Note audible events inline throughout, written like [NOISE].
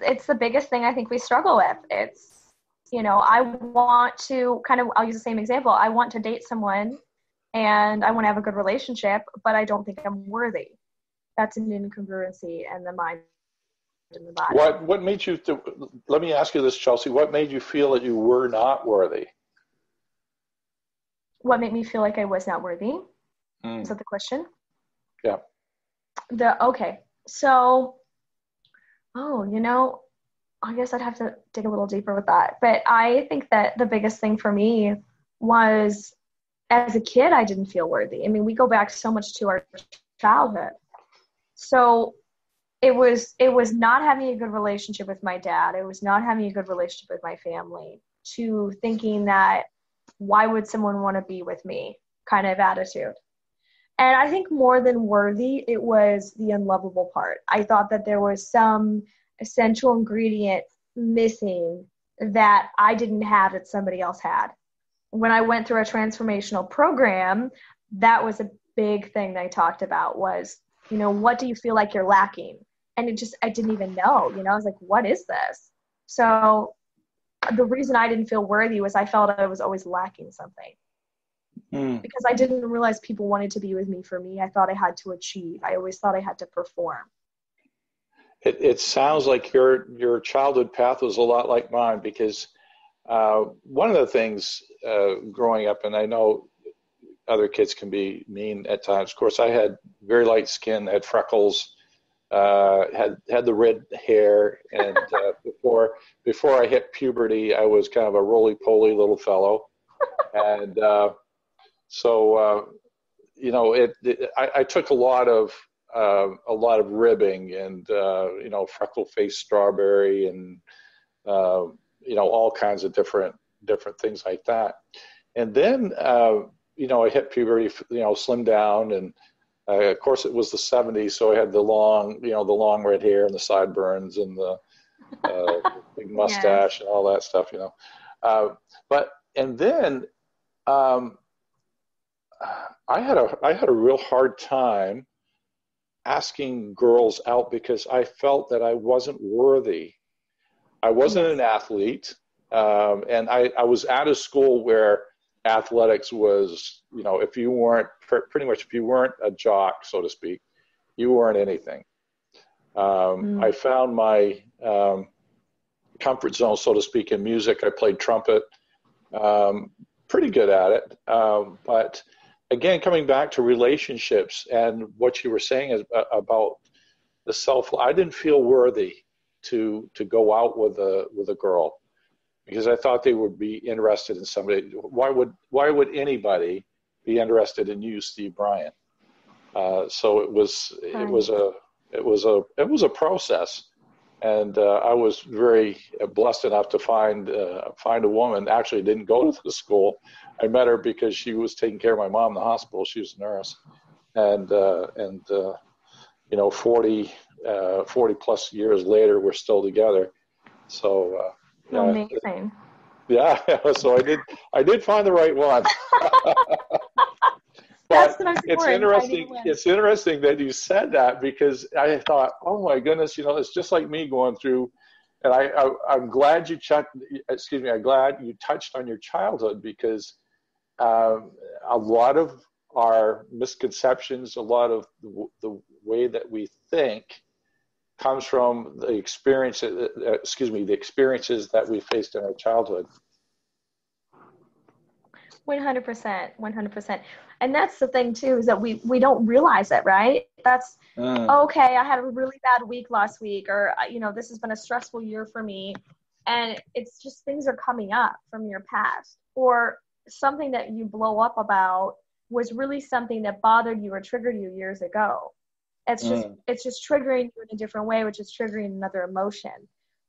it's the biggest thing I think we struggle with. It's you know, I want to kind of I'll use the same example. I want to date someone and I want to have a good relationship, but I don't think I'm worthy. That's an incongruency in the mind and the body. What what made you th- let me ask you this, Chelsea, what made you feel that you were not worthy? What made me feel like I was not worthy? Mm. Is that the question? Yeah. The okay. So oh, you know, I guess I'd have to dig a little deeper with that. But I think that the biggest thing for me was as a kid, I didn't feel worthy. I mean, we go back so much to our childhood. So it was it was not having a good relationship with my dad. It was not having a good relationship with my family. To thinking that why would someone want to be with me kind of attitude. And I think more than worthy, it was the unlovable part. I thought that there was some essential ingredient missing that I didn't have that somebody else had. When I went through a transformational program, that was a big thing they talked about was, you know, what do you feel like you're lacking? And it just I didn't even know, you know, I was like, what is this? So the reason I didn't feel worthy was I felt I was always lacking something. Mm. Because I didn't realize people wanted to be with me for me. I thought I had to achieve. I always thought I had to perform. It, it sounds like your your childhood path was a lot like mine because uh, one of the things uh, growing up, and I know other kids can be mean at times. Of course, I had very light skin, had freckles, uh, had had the red hair, and uh, [LAUGHS] before before I hit puberty, I was kind of a roly poly little fellow, and uh, so uh, you know it, it I, I, took a lot of uh, a lot of ribbing and uh, you know freckle faced strawberry and you know all kinds of different different things like that, and then you know I hit puberty, you know slimmed down and uh, of course, it was the 70s, so I had the long, you know, the long red hair and the sideburns and the uh, [LAUGHS] big mustache and all that stuff, you know. Uh, but and then um, I had a I had a real hard time asking girls out because I felt that I wasn't worthy. I wasn't an athlete, um, and I, I was at a school where athletics was, you know, if you weren't pretty much if you weren't a jock, so to speak, you weren't anything. Um, mm. I found my um, comfort zone, so to speak, in music. I played trumpet, um, pretty good at it. Um, but again, coming back to relationships and what you were saying is, uh, about the self, I didn't feel worthy to to go out with a with a girl because I thought they would be interested in somebody. Why would why would anybody be interested in you, Steve Bryant? Uh, so it was it was a it was a it was a process, and uh, I was very blessed enough to find uh, find a woman. Actually, didn't go to the school. I met her because she was taking care of my mom in the hospital. She was a nurse, and uh, and uh, you know 40, uh, 40 plus years later, we're still together. So yeah, Amazing. Yeah, [LAUGHS] so I did. I did find the right one. [LAUGHS] It's interesting. It's interesting that you said that because I thought, oh my goodness, you know, it's just like me going through. And I, I am glad you checked. Excuse me. I'm glad you touched on your childhood because um, a lot of our misconceptions, a lot of the, the way that we think, comes from the experience, uh, uh, excuse me, the experiences that we faced in our childhood. 100%, 100%. And that's the thing too, is that we, we don't realize it, right? That's, mm. okay, I had a really bad week last week, or, uh, you know, this has been a stressful year for me. And it's just things are coming up from your past, or something that you blow up about was really something that bothered you or triggered you years ago it's just mm. it's just triggering you in a different way which is triggering another emotion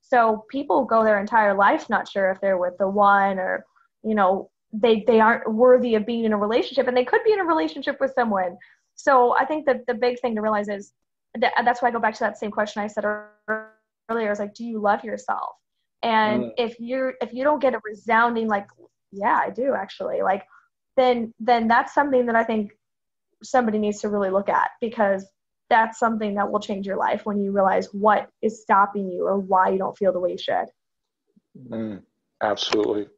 so people go their entire life not sure if they're with the one or you know they they aren't worthy of being in a relationship and they could be in a relationship with someone so i think that the big thing to realize is that, that's why i go back to that same question i said earlier is like do you love yourself and mm. if you're if you don't get a resounding like yeah i do actually like then then that's something that i think somebody needs to really look at because that's something that will change your life when you realize what is stopping you or why you don't feel the way you should. Mm, absolutely.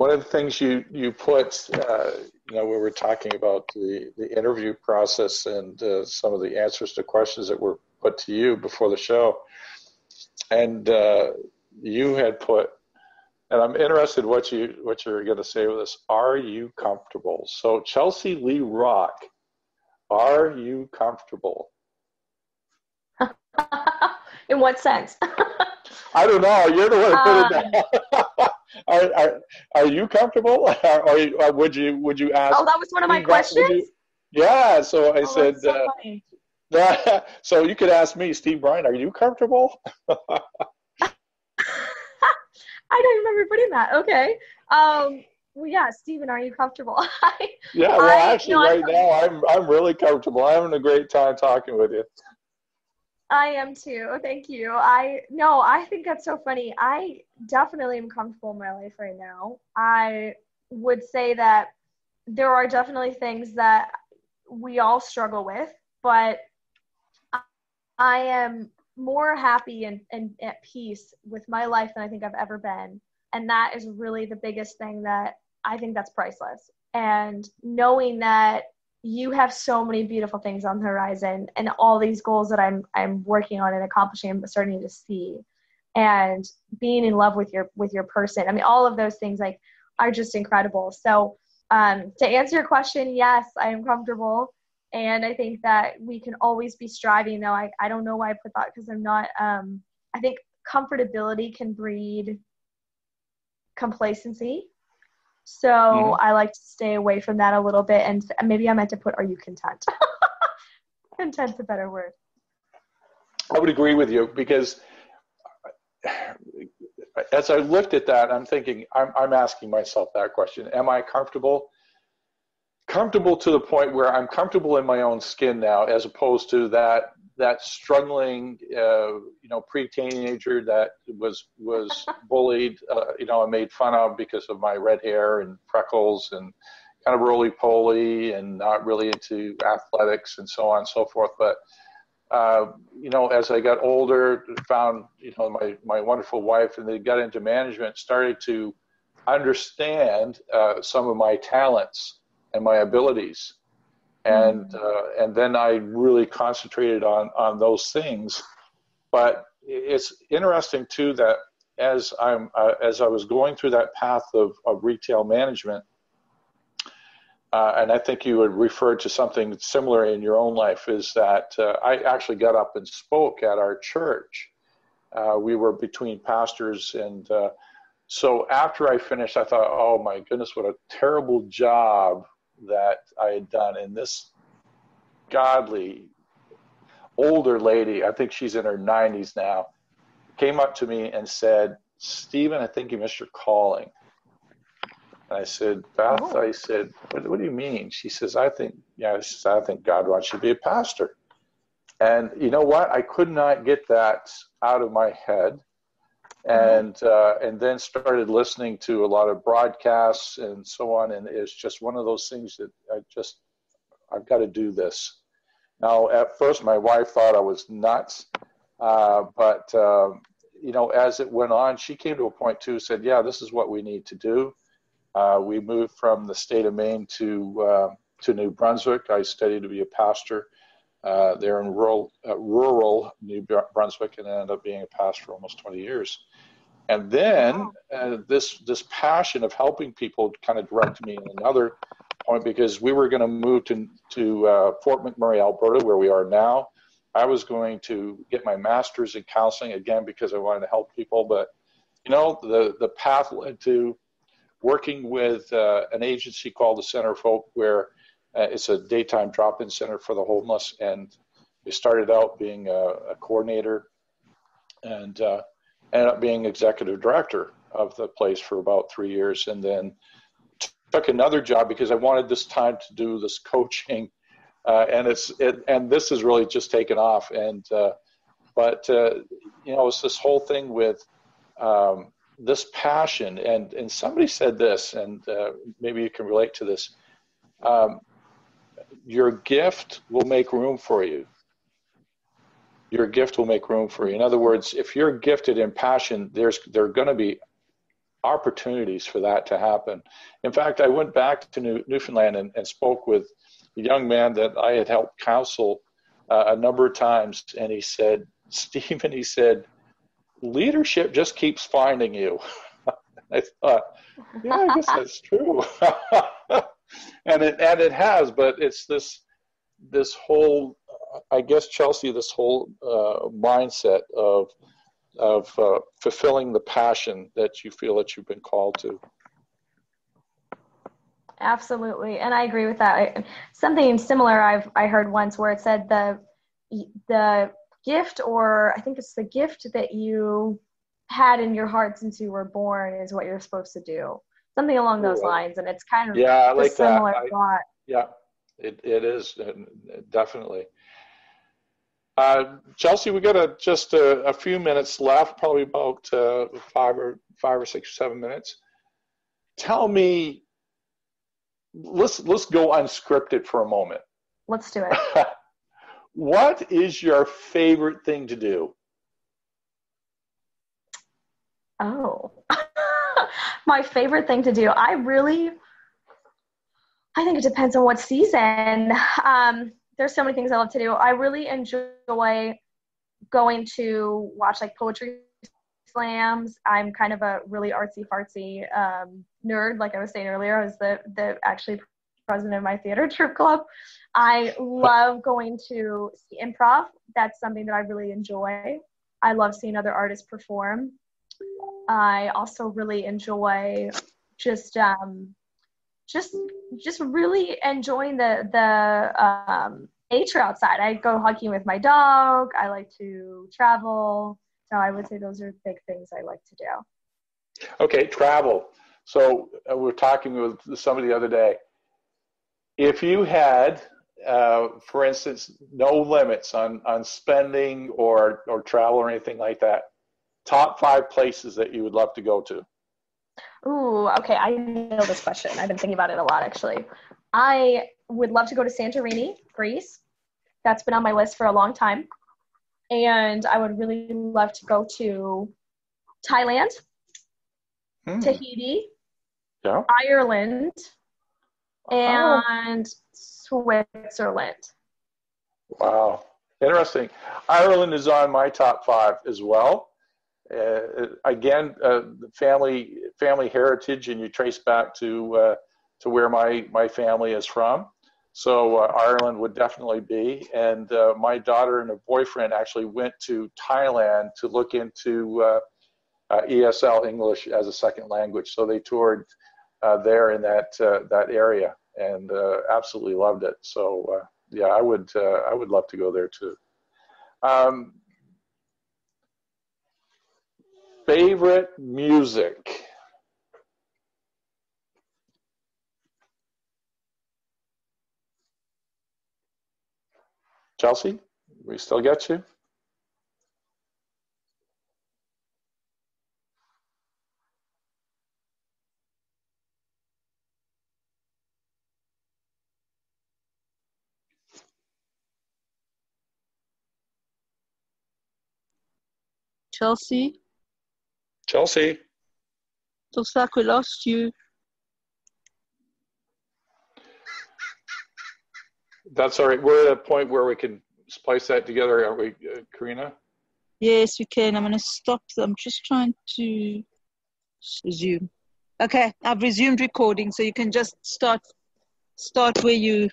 One of the things you you put, uh, you know, we were talking about the the interview process and uh, some of the answers to questions that were put to you before the show, and uh, you had put, and I'm interested what you what you're going to say with this. Are you comfortable? So Chelsea Lee Rock, are you comfortable? [LAUGHS] In what sense? I don't know. You're the one who put it um, down. [LAUGHS] are, are, are you comfortable? [LAUGHS] or, or, would you would you ask? Oh, that was one of my questions. You, yeah. So I oh, said. So, uh, [LAUGHS] so you could ask me, Steve Bryan, are you comfortable? [LAUGHS] I don't remember putting that. Okay. Um, well, yeah, Stephen, are you comfortable? yeah, well, I, actually, right now, I'm I'm really comfortable. I'm having a great time talking with you. I am too. Thank you. I no, I think that's so funny. I definitely am comfortable in my life right now. I would say that there are definitely things that we all struggle with, but I am more happy and, and at peace with my life than I think I've ever been. And that is really the biggest thing that I think that's priceless. And knowing that you have so many beautiful things on the horizon and all these goals that I'm I'm working on and accomplishing I'm starting to see and being in love with your with your person. I mean all of those things like are just incredible. So um, to answer your question, yes, I am comfortable. And I think that we can always be striving though. I, I don't know why I put that because I'm not um, I think comfortability can breed complacency so mm-hmm. I like to stay away from that a little bit. And maybe I meant to put, are you content? [LAUGHS] Content's a better word. I would agree with you because as I looked at that, I'm thinking, I'm, I'm asking myself that question Am I comfortable? Comfortable to the point where I'm comfortable in my own skin now, as opposed to that that struggling, uh, you know, pre-teenager that was was [LAUGHS] bullied, uh, you know, and made fun of because of my red hair and freckles and kind of roly-poly and not really into athletics and so on and so forth. But uh, you know, as I got older, found you know my my wonderful wife, and they got into management, started to understand uh, some of my talents and my abilities and mm. uh, and then I really concentrated on on those things. But it's interesting too that as I'm uh, as I was going through that path of, of retail management, uh, and I think you would refer to something similar in your own life, is that uh, I actually got up and spoke at our church. Uh, we were between pastors and. Uh, so after I finished, I thought, "Oh my goodness, what a terrible job that I had done. And this godly older lady, I think she's in her 90s now, came up to me and said, Stephen, I think you missed your calling. And I said, Beth, oh. I said, what, what, do you mean? She says, I think, yeah, says, I think God wants you to be a pastor. And you know what? I could not get that out of my head and uh, and then started listening to a lot of broadcasts and so on and it's just one of those things that i just i've got to do this. Now at first my wife thought i was nuts uh, but uh, you know as it went on she came to a point too said yeah this is what we need to do. Uh, we moved from the state of maine to uh, to new brunswick. I studied to be a pastor uh, there in rural, uh, rural New Brunswick and ended up being a pastor for almost 20 years. And then uh, this this passion of helping people kind of directed me in another point because we were going to move to to uh, Fort McMurray, Alberta, where we are now. I was going to get my master's in counseling again because I wanted to help people, but you know the the path led to working with uh, an agency called the Center of Hope, where uh, it's a daytime drop-in center for the homeless, and we started out being a, a coordinator, and uh, ended up being executive director of the place for about three years, and then took another job because I wanted this time to do this coaching, uh, and it's it, and this has really just taken off. And uh, but uh, you know, it's this whole thing with um, this passion, and and somebody said this, and uh, maybe you can relate to this. Um, your gift will make room for you. Your gift will make room for you. In other words, if you're gifted in passion, there's there are going to be opportunities for that to happen. In fact, I went back to New, Newfoundland and, and, spoke with a young man that I had helped counsel uh, a number of times, and he said, [LAUGHS] Stephen, he said, leadership just keeps finding you. [LAUGHS] I thought, yeah, I guess that's true. [LAUGHS] and it and it has, but it's this this whole, I guess Chelsea, this whole uh, mindset of of uh, fulfilling the passion that you feel that you've been called to. Absolutely, and I agree with that. Something similar I've I heard once where it said the the gift, or I think it's the gift that you had in your heart since you were born, is what you're supposed to do. Something along those lines, and it's kind of yeah, I like similar that. I, thought. Yeah, it it is definitely. Uh, Chelsea, we got a, just a, a, few minutes left, probably about uh, five or five or six or seven minutes. Tell me, let's let's go unscripted for a moment. Let's do it. [LAUGHS] what is your favorite thing to do? Oh, [LAUGHS] my favorite thing to do. I really, I think it depends on what season. Um, there's so many things I love to do. I really enjoy going to watch like poetry slams. I'm kind of a really artsy fartsy um, nerd. Like I was saying earlier, I was the the actually president of my theater [LAUGHS] troupe club. I love going to see improv. That's something that I really enjoy. I love seeing other artists perform. I also really enjoy just um, just just really enjoying the the um, nature outside. I go hiking with my dog. I like to travel. So I would say those are big things I like to do. Okay, travel. So uh, we are talking with somebody the other day. If you had, uh, for instance, no limits on on spending or or travel or anything like that, top five places that you would love to go to. Ooh, okay. I know this question. I've been thinking about it a lot actually. I would love to go to Santorini, Greece. That's been on my list for a long time. And I would really love to go to Thailand, hmm. Tahiti, yeah. Ireland, and oh. Switzerland. Wow. Interesting. Ireland is on my top five as well uh, again, uh, family family heritage, and you trace back to uh, to where my my family is from. So uh, Ireland would definitely be. And uh, my daughter and her boyfriend actually went to Thailand to look into uh, ESL English as a second language. So they toured there in that that area and absolutely loved it. So yeah, I would I would love to go there too. Um, favorite music? Chelsea, we still get you? Chelsea? Chelsea. Looks like we lost you. That's all right. We're at a point where we can splice that together, aren't we, uh, Karina? Yes, we can. I'm going to stop. I'm just trying to resume. Okay, I've resumed recording, so you can just start start where you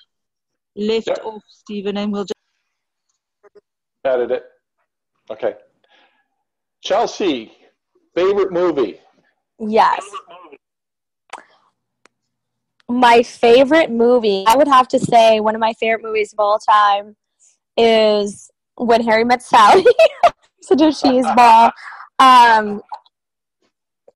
left yep. off, Stephen, and we'll just edit it. Okay. Chelsea, Favorite movie? Yes. My favorite movie, I would have to say one of my favorite movies of all time is When Harry Met Sally. [LAUGHS] Such a cheese ball. Um,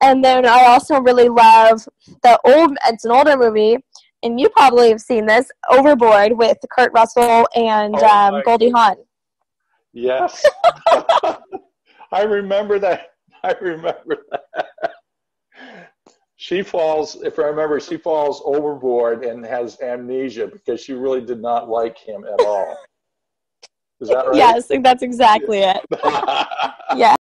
and then I also really love the old, it's an older movie, and you probably have seen this, Overboard with Kurt Russell and oh um, Goldie Hawn. Yes. [LAUGHS] [LAUGHS] I remember that [LAUGHS] I remember that. she falls, if I remember, she falls overboard and has amnesia because she really did not like him at all. Is that right? Yes, that's exactly it. [LAUGHS] Yeah.